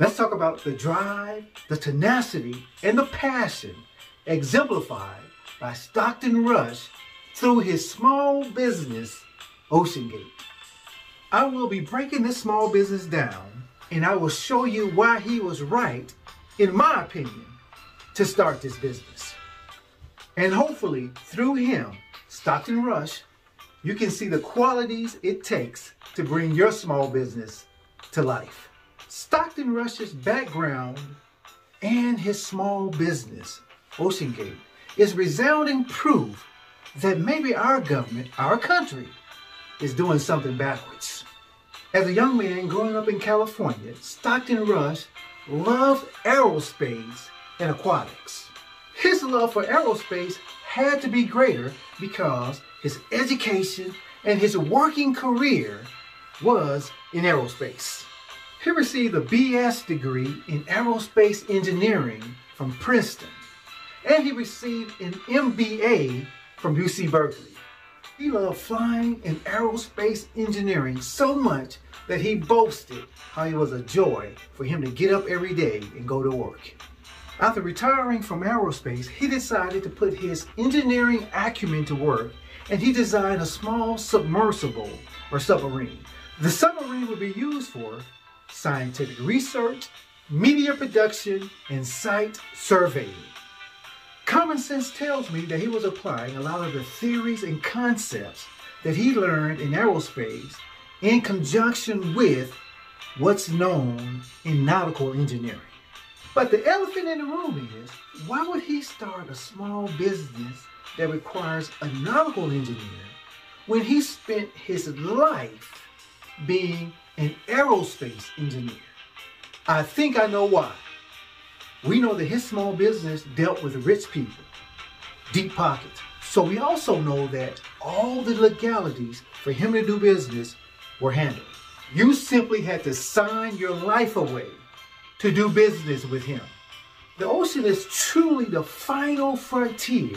Let's talk about the drive, the tenacity, and the passion exemplified by Stockton Rush through his small business, OceanGate. I will be breaking this small business down and I will show you why he was right, in my opinion, to start this business. And hopefully, through him, Stockton Rush, you can see the qualities it takes to bring your small business to life. Stockton Rush's background and his small business, OceanGate, is resounding proof that maybe our government, our country, is doing something backwards. As a young man growing up in California, Stockton Rush loved aerospace and aquatics. His love for aerospace had to be greater because his education and his working career was in aerospace. He received a BS degree in aerospace engineering from Princeton, and he received an MBA from UC Berkeley. He loved flying and aerospace engineering so much that he boasted how it was a joy for him to get up every day and go to work. After retiring from aerospace, he decided to put his engineering acumen to work and he designed a small submersible or submarine. The submarine would be used for scientific research, media production, and site surveying. Common sense tells me that he was applying a lot of the theories and concepts that he learned in aerospace in conjunction with what's known in nautical engineering. But the elephant in the room is, why would he start a small business that requires a nautical engineer when he spent his life being an aerospace engineer? I think I know why. We know that his small business dealt with rich people, deep pockets. So we also know that all the legalities for him to do business were handled. You simply had to sign your life away to do business with him. The ocean is truly the final frontier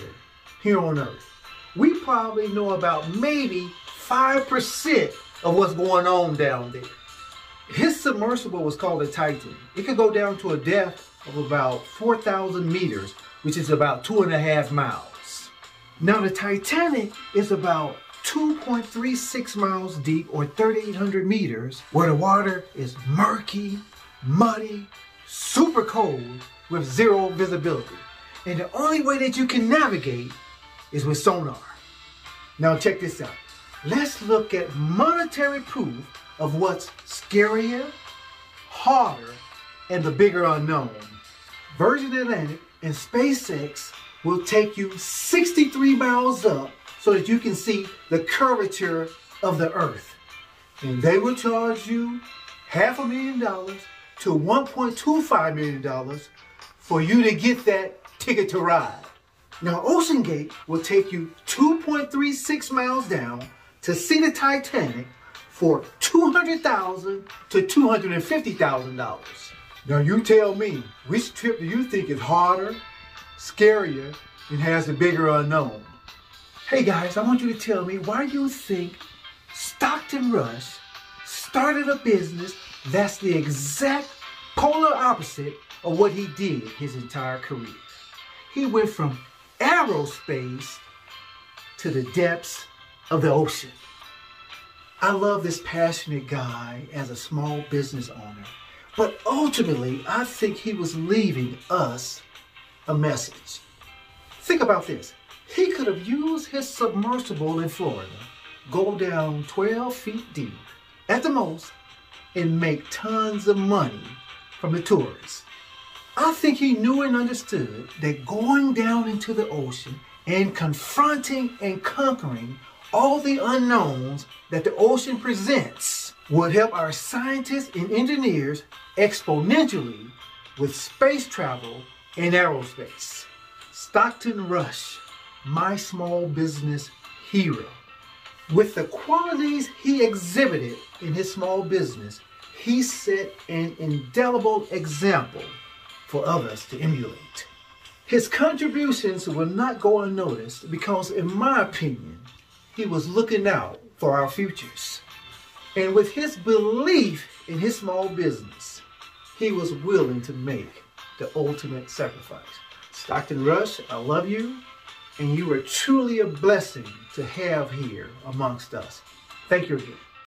here on earth. We probably know about maybe 5% of what's going on down there. His submersible was called a Titan. It could go down to a depth of about 4,000 meters, which is about two and a half miles. Now the Titanic is about 2.36 miles deep or 3,800 meters, where the water is murky, muddy, super cold with zero visibility. And the only way that you can navigate is with sonar. Now check this out. Let's look at monetary proof of what's scarier, harder, and the bigger unknown. Virgin Atlantic and SpaceX will take you 63 miles up so that you can see the curvature of the earth. And they will charge you half a million dollars to $1.25 million for you to get that ticket to ride. Now, OceanGate will take you 2.36 miles down to see the Titanic for 200,000 to $250,000. Now you tell me, which trip do you think is harder, scarier, and has a bigger unknown? Hey guys, I want you to tell me why you think Stockton Rush started a business that's the exact polar opposite of what he did his entire career. He went from aerospace to the depths of the ocean. I love this passionate guy as a small business owner but ultimately, I think he was leaving us a message. Think about this. He could have used his submersible in Florida, go down 12 feet deep at the most, and make tons of money from the tourists. I think he knew and understood that going down into the ocean and confronting and conquering all the unknowns that the ocean presents would help our scientists and engineers exponentially with space travel and aerospace. Stockton Rush, my small business hero. With the qualities he exhibited in his small business, he set an indelible example for others to emulate. His contributions will not go unnoticed because, in my opinion, he was looking out for our futures. And with his belief in his small business, he was willing to make the ultimate sacrifice. Stockton Rush, I love you, and you are truly a blessing to have here amongst us. Thank you again.